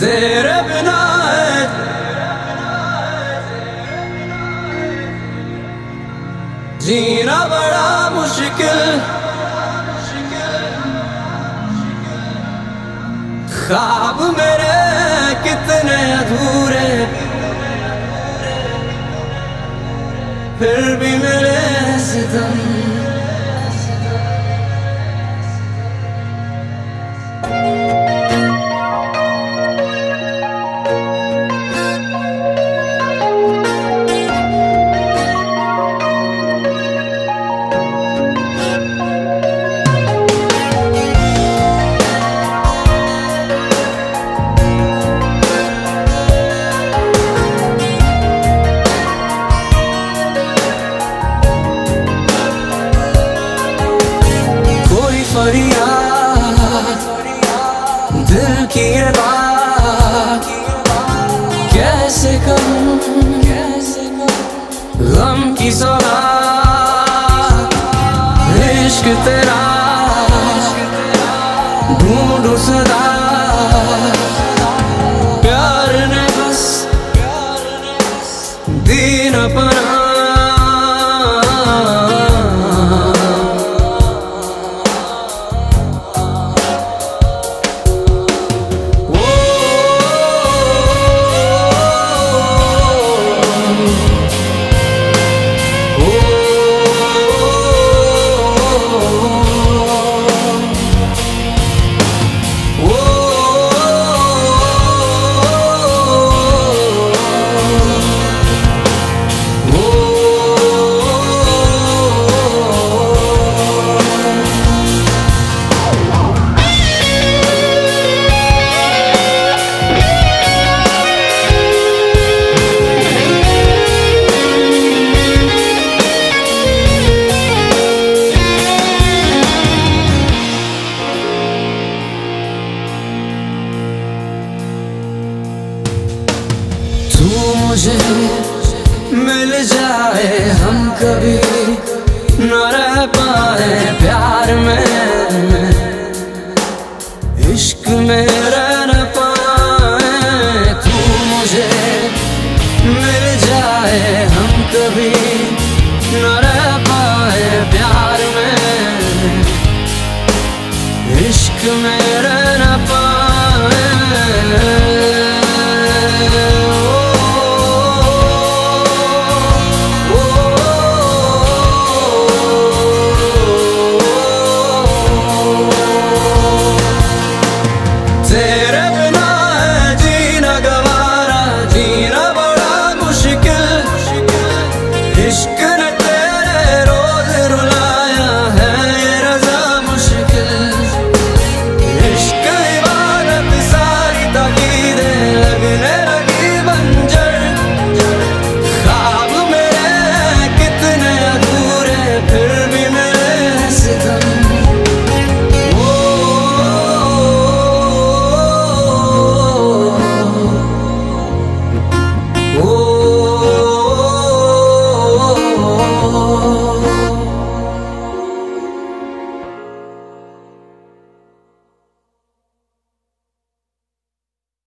तेरे बिना जीना बड़ा मुश्किल। ख्वाब मेरे कितने अधूरे। फिर भी मेरे की ये बात? कैसे करूँ? गम की सौगा इश्क तेरा? ढूंढू सदा मिल जाए हम कभी न रह पाए प्यार में, इश्क में रह न पाए। तू मुझे मिल जाए हम कभी न रह पाए प्यार में, इश्क में रह न पाए।